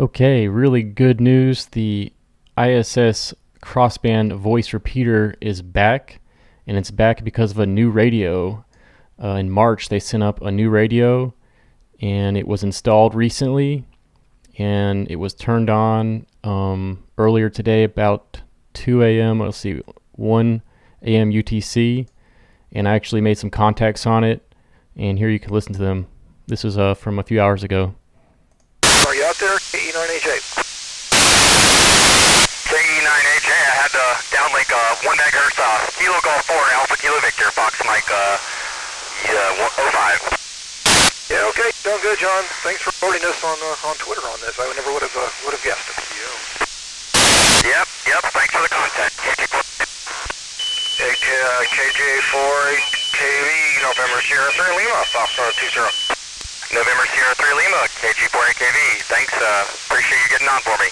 Okay, really good news. The ISS crossband voice repeater is back, and it's back because of a new radio. Uh, in March, they sent up a new radio, and it was installed recently, and it was turned on um, earlier today about 2 a.m. Let's see, 1 a.m. UTC, and I actually made some contacts on it, and here you can listen to them. This is uh, from a few hours ago. Out there? KE9HA. KE9HA, I had the downlink uh, 1 megahertz uh, Kilo Golf 4 Alpha Kilo Victor, Fox Mike uh, yeah, 05. Yeah, okay, doing good, John. Thanks for reporting us on uh, on Twitter on this. I never would have uh, would have guessed it. Yep, yep. Thanks for the contact. KJ, uh, KJ4 KV November Sierra 3 Lima, Fox uh, 20. November Sierra 3 Lima, KG4AKV. Thanks, uh, appreciate you getting on for me.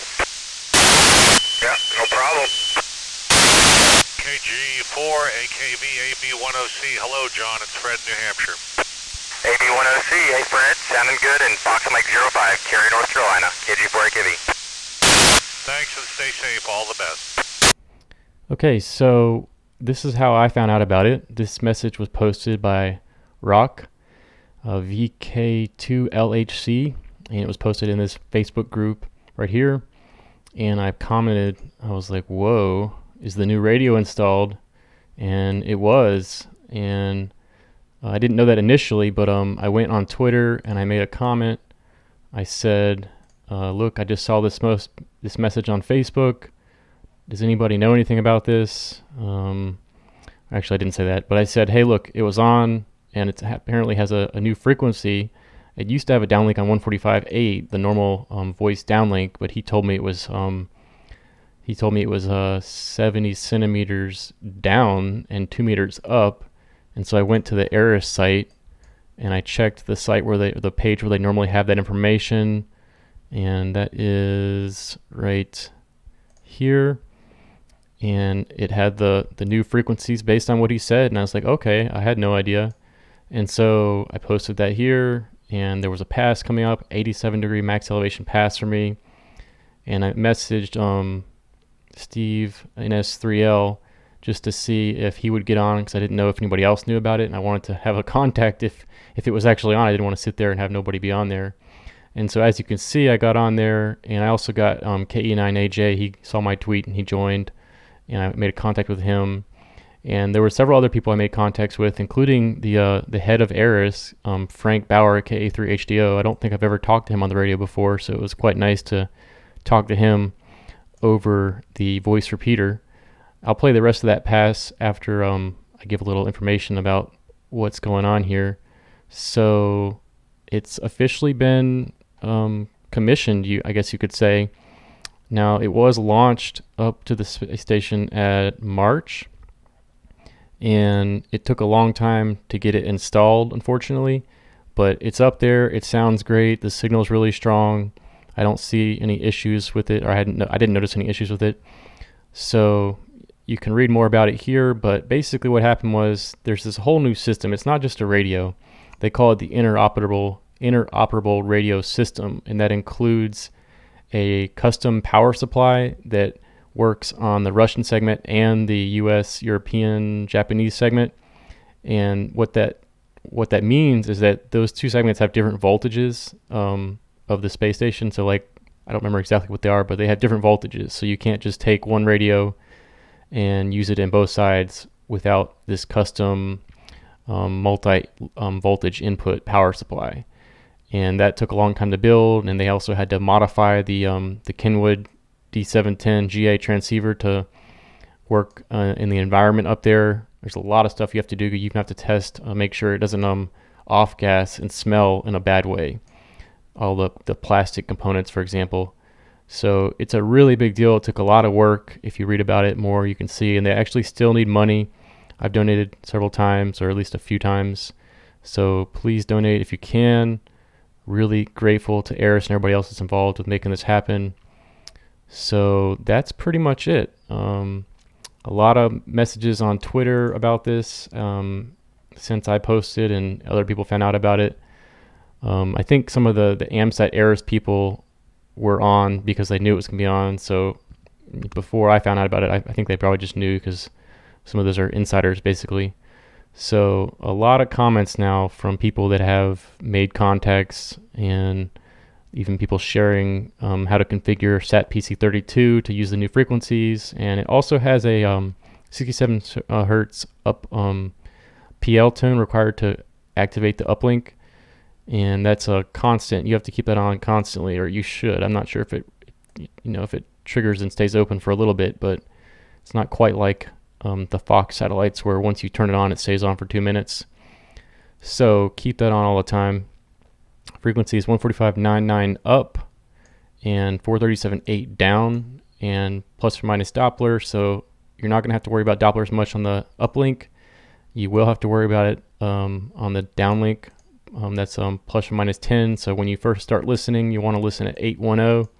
Yeah, no problem. KG4AKV AB1OC. Hello, John. It's Fred, New Hampshire. AB1OC, hey Fred, sounding good, and Fox Mike 05, Cary, North Carolina, KG4AKV. Thanks and stay safe. All the best. Okay, so this is how I found out about it. This message was posted by Rock uh, VK2LHC, and it was posted in this Facebook group right here. And I commented, I was like, whoa, is the new radio installed? And it was. And uh, I didn't know that initially, but um, I went on Twitter and I made a comment. I said, uh, look, I just saw this most this message on Facebook. Does anybody know anything about this? Um, actually, I didn't say that, but I said, hey, look, it was on and it apparently has a, a, new frequency. It used to have a downlink on 145.8, the normal um, voice downlink, but he told me it was um, he told me it was uh, 70 centimeters down and two meters up, and so I went to the ARISS site and I checked the site where they the page where they normally have that information, and that is right here and it had the the new frequencies based on what he said and I was like okay I had no idea and so I posted that here, and there was a pass coming up, 87 degree max elevation pass for me. And I messaged um, Steve in S3L just to see if he would get on because I didn't know if anybody else knew about it, and I wanted to have a contact if if it was actually on. I didn't want to sit there and have nobody be on there. And so as you can see, I got on there, and I also got um, KE9AJ. He saw my tweet and he joined, and I made a contact with him and there were several other people I made contacts with, including the uh, the head of ARISS, um, Frank Bauer, KA3HDO. I don't think I've ever talked to him on the radio before, so it was quite nice to talk to him over the voice repeater. I'll play the rest of that pass after um, I give a little information about what's going on here. So it's officially been um, commissioned, you I guess you could say. Now it was launched up to the space station at March and it took a long time to get it installed, unfortunately. But it's up there. It sounds great. The signal's really strong. I don't see any issues with it, or I hadn't. I didn't notice any issues with it. So you can read more about it here. But basically, what happened was there's this whole new system. It's not just a radio. They call it the interoperable interoperable radio system, and that includes a custom power supply that works on the Russian segment and the U.S., European, Japanese segment. And what that what that means is that those two segments have different voltages um, of the space station. So like I don't remember exactly what they are, but they have different voltages. So you can't just take one radio and use it in both sides without this custom um, multi um, voltage input power supply. And that took a long time to build, and they also had to modify the um, the Kenwood D710 GA transceiver to work uh, in the environment up there. There's a lot of stuff you have to do. You have to test, uh, make sure it doesn't um, off gas and smell in a bad way. All the, the plastic components, for example. So it's a really big deal. It took a lot of work. If you read about it more, you can see. And they actually still need money. I've donated several times, or at least a few times. So please donate if you can. Really grateful to ARISS and everybody else that's involved with making this happen. So that's pretty much it. Um, a lot of messages on Twitter about this um, since I posted, and other people found out about it. Um, I think some of the the AMSAT ARISS people were on because they knew it was going to be on. So before I found out about it, I, I think they probably just knew because some of those are insiders basically. So a lot of comments now from people that have made contacts and even people sharing um, how to configure SAT PC32 to use the new frequencies. And it also has a um, 67 uh, hertz up um, PL tone required to activate the uplink. And that's a constant. You have to keep that on constantly, or you should. I'm not sure if it, you know, if it triggers and stays open for a little bit, but it's not quite like um, the Fox satellites where once you turn it on, it stays on for two minutes. So keep that on all the time. Frequency is 145.99 up and 437.8 down and plus or minus Doppler. So you're not going to have to worry about Doppler as much on the uplink. You will have to worry about it um, on the downlink. Um, that's um, plus or minus 10. So when you first start listening, you want to listen at 810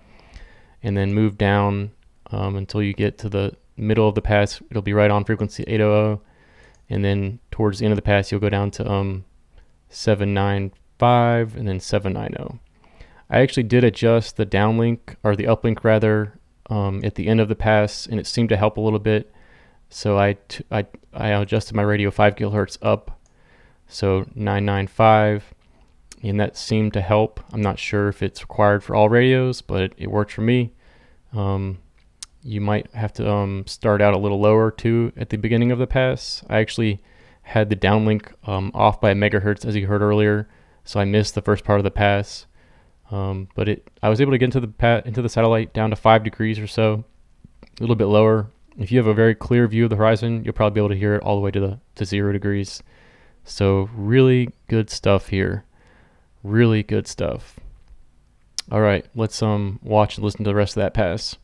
and then move down um, until you get to the middle of the pass. It'll be right on frequency 800. And then towards the end of the pass, you'll go down to um, 79. 5, and then 790. I actually did adjust the downlink, or the uplink rather, um, at the end of the pass, and it seemed to help a little bit. So I, I, adjusted my radio 5 kilohertz up, so 995, and that seemed to help. I'm not sure if it's required for all radios, but it, it worked for me. Um, you might have to um, start out a little lower too at the beginning of the pass. I actually had the downlink um, off by a megahertz, as you heard earlier, so I missed the first part of the pass. Um, but it, I was able to get into the pat, into the satellite down to five degrees or so, a little bit lower. If you have a very clear view of the horizon, you'll probably be able to hear it all the way to the to zero degrees. So really good stuff here, really good stuff. All right, let's um watch and listen to the rest of that pass.